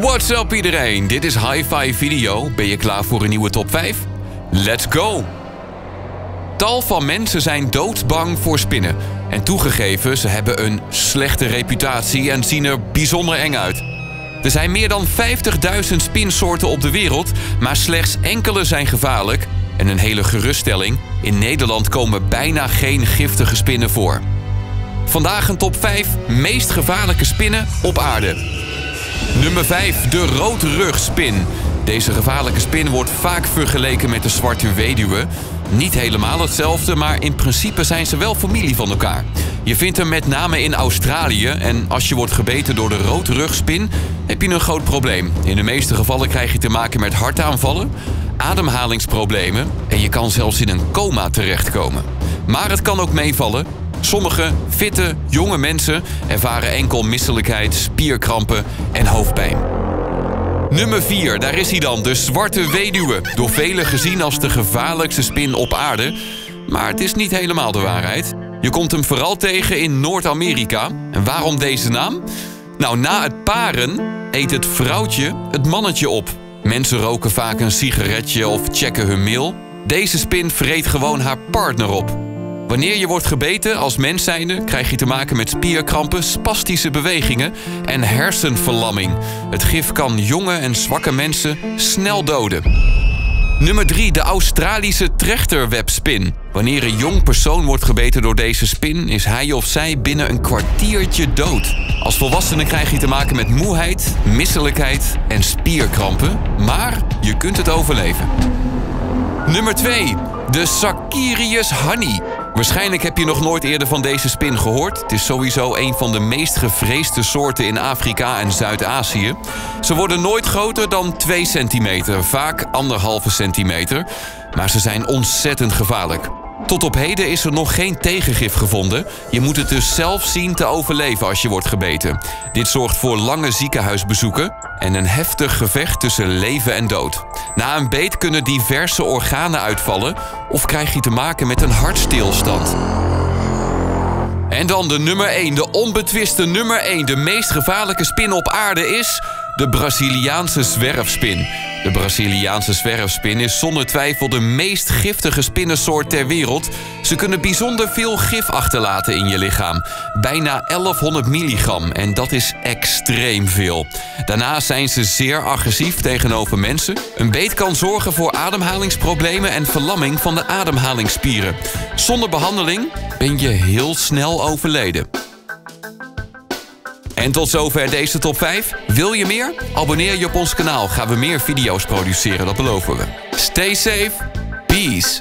What's up iedereen, dit is Hi-Fi Video. Ben je klaar voor een nieuwe top 5? Let's go! Tal van mensen zijn doodsbang voor spinnen. En toegegeven, ze hebben een slechte reputatie en zien er bijzonder eng uit. Er zijn meer dan 50.000 spinsoorten op de wereld, maar slechts enkele zijn gevaarlijk en een hele geruststelling: in Nederland komen bijna geen giftige spinnen voor. Vandaag een top 5 meest gevaarlijke spinnen op aarde. Nummer 5, de roodrugspin. Deze gevaarlijke spin wordt vaak vergeleken met de zwarte weduwe. Niet helemaal hetzelfde, maar in principe zijn ze wel familie van elkaar. Je vindt hem met name in Australië en als je wordt gebeten door de roodrugspin heb je een groot probleem. In de meeste gevallen krijg je te maken met hartaanvallen, ademhalingsproblemen en je kan zelfs in een coma terechtkomen. Maar het kan ook meevallen Sommige fitte, jonge mensen ervaren enkel misselijkheid, spierkrampen en hoofdpijn. Nummer 4, daar is hij dan, de zwarte weduwe. Door velen gezien als de gevaarlijkste spin op aarde. Maar het is niet helemaal de waarheid. Je komt hem vooral tegen in Noord-Amerika. En waarom deze naam? Nou, na het paren eet het vrouwtje het mannetje op. Mensen roken vaak een sigaretje of checken hun mail. Deze spin vreet gewoon haar partner op. Wanneer je wordt gebeten als mens zijnde, krijg je te maken met spierkrampen, spastische bewegingen en hersenverlamming. Het gif kan jonge en zwakke mensen snel doden. Nummer 3. De Australische Wanneer een jong persoon wordt gebeten door deze spin, is hij of zij binnen een kwartiertje dood. Als volwassene krijg je te maken met moeheid, misselijkheid en spierkrampen, maar je kunt het overleven. Nummer 2. De Sacirius honey. Waarschijnlijk heb je nog nooit eerder van deze spin gehoord. Het is sowieso een van de meest gevreesde soorten in Afrika en Zuid-Azië. Ze worden nooit groter dan 2 centimeter, vaak anderhalve centimeter. Maar ze zijn ontzettend gevaarlijk. Tot op heden is er nog geen tegengif gevonden. Je moet het dus zelf zien te overleven als je wordt gebeten. Dit zorgt voor lange ziekenhuisbezoeken en een heftig gevecht tussen leven en dood. Na een beet kunnen diverse organen uitvallen of krijg je te maken met een hartstilstand. En dan de nummer 1, de onbetwiste nummer 1, de meest gevaarlijke spin op aarde is de Braziliaanse zwerfspin. De Braziliaanse zwerfspin is zonder twijfel de meest giftige spinnensoort ter wereld. Ze kunnen bijzonder veel gif achterlaten in je lichaam. Bijna 1100 milligram en dat is extreem veel. Daarnaast zijn ze zeer agressief tegenover mensen. Een beet kan zorgen voor ademhalingsproblemen en verlamming van de ademhalingsspieren. Zonder behandeling ben je heel snel overleden. En tot zover deze top 5. Wil je meer? Abonneer je op ons kanaal. Gaan we meer video's produceren, dat beloven we. Stay safe. Peace.